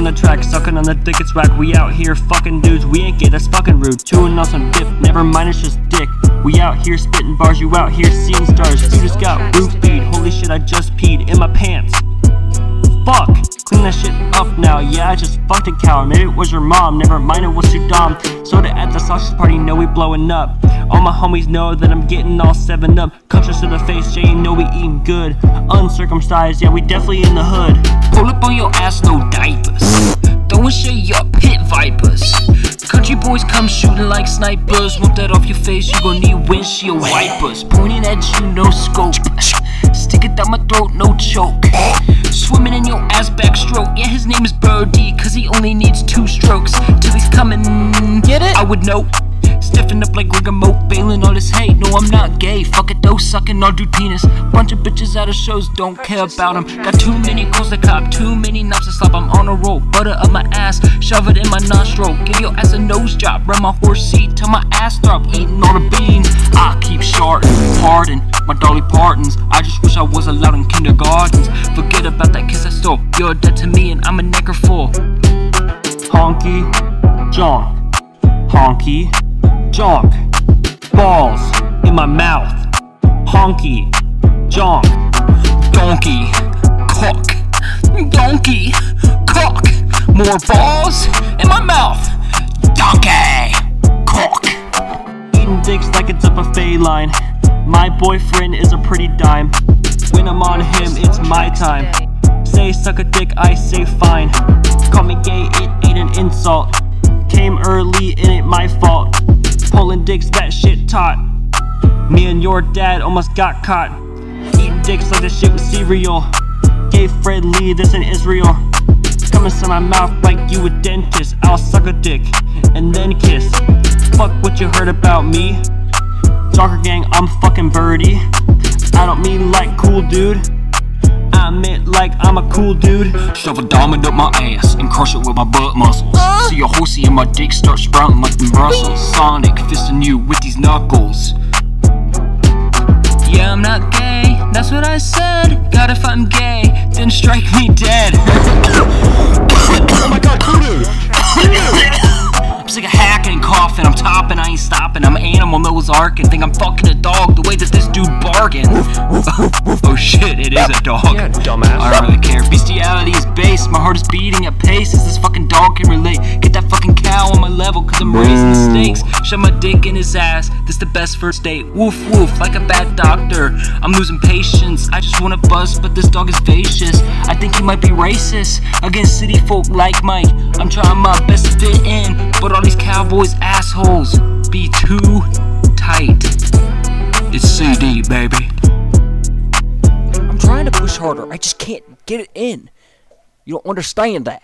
on the track, sucking on the dick, it's whack. We out here fucking dudes, we ain't gay, that's fucking rude. Chewing on some dip, never mind, it's just dick. We out here spitting bars, you out here seeing stars. You just got roof speed, holy shit, I just peed in my pants. Fuck, clean that shit up now. Yeah, I just fucked a cow. Maybe it was your mom, never mind, it was too dumb. Soda at the sausage party, know we blowing up. All my homies know that I'm getting all seven up. Countries to the face, yeah, know we eating good. Uncircumcised, yeah, we definitely in the hood. On your ass, no diapers. Throwing shade up, hit vipers. Country boys come shooting like snipers. Want that off your face, you gon' need windshield wipers. Pointing at you, no scope. Stick it down my throat, no choke. Swimming in your ass backstroke. Yeah, his name is Birdie, cause he only needs two strokes. Till he's coming. Get it? I would know. Stiffen up like rigor bailing all this hate. No, I'm not gay. Fuck it though, sucking all dude penis. Bunch of bitches out of shows, don't care about them. Got too many calls to cop, too many knobs to slap. I'm on a roll, butter up my ass, shove it in my nostril. Give your ass a nose job, run my horse seat till my ass stop eating all the beans. I keep short, pardon my Dolly Partons. I just wish I was allowed in kindergartens. Forget about that kiss I stole. You're dead to me and I'm a nigger full. Honky, jonk. Honky, jonk. Balls in my mouth. Honky, jonk. Donkey, cock, donkey, cock. More balls in my mouth. Donkey, cock. Eating dicks like it's a buffet line. My boyfriend is a pretty dime. When I'm on him, it's my time. Say suck a dick, I say fine. Call me gay, it ain't an insult. Came early, it ain't my fault. Pulling dicks, that shit taught. Me and your dad almost got caught. Eating dicks like this shit was cereal. Gave Fred Lee this in Israel. Come inside my mouth like you a dentist. I'll suck a dick and then kiss. Fuck what you heard about me. Soccer gang, I'm fucking birdie. I don't mean like cool dude. Like I'm a cool dude. Shove a diamond up my ass and crush it with my butt muscles. Uh. See a horsey and my dick start sprouting like in Brussels. Sonic fisting you with these knuckles. Yeah, I'm not gay, that's what I said. God, if I'm gay, then strike me dead. Oh my god, Noah's Ark and think I'm fucking a dog the way that this dude bargained. oh shit, it is a dog. Yeah, dumbass. I don't really care. Bestiality is base. My heart is beating at pace as this fucking dog can relate. Get that fucking cow on my level, cause I'm raising the stakes. Shove my dick in his ass. This the best first date. Woof woof, like a bad doctor. I'm losing patience. I just wanna bust, but this dog is vicious. I think he might be racist against city folk like Mike. I'm trying my best to fit in, but all these cowboys assholes be too tight. It's CD, baby. I'm trying to push harder. I just can't get it in. You don't understand that.